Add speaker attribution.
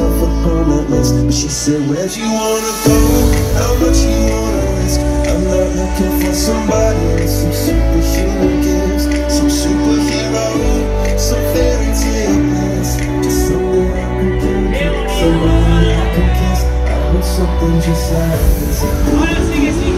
Speaker 1: myself upon that list. But she said, Where'd you wanna go? How much you wanna risk? I'm not looking for somebody with some superhuman gifts, some superhero, some fairy tale bliss. Just something I can give, somebody I can kiss. I want something just like this.